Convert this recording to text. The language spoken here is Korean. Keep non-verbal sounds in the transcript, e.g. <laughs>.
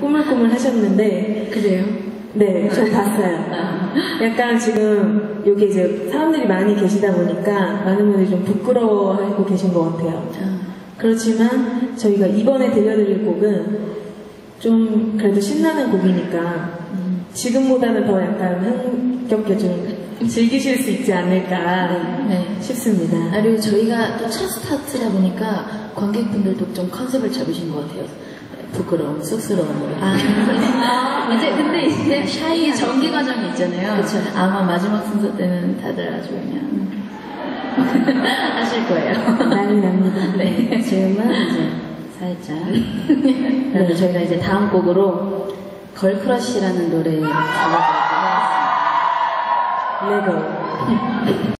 꾸물꾸물 하셨는데 그래요? 네, 저 봤어요. 약간 지금 여기 이제 사람들이 많이 계시다 보니까 많은 분들이 좀 부끄러워하고 계신 것 같아요. 그렇지만 저희가 이번에 들려드릴 곡은 좀 그래도 신나는 곡이니까 지금보다는 더 약간 흥겹게 좀 즐기실 수 있지 않을까 네. 싶습니다. 아, 그리고 저희가 또 첫 스타트다 보니까 관객분들도 좀 컨셉을 잡으신 것 같아요. 부끄러움, 쑥스러움. 아, 이제 근데 이제 샤이 전개 과정이 있잖아요. 그쵸. 아마 마지막 순서 때는 다들 아주 그냥 <laughs> 하실 거예요. 난리 납니다. <laughs> 네. 지금은 이제 살짝. 그래서 저희가 이제 다음 곡으로 걸크러쉬라는 노래 들려드리고 레고.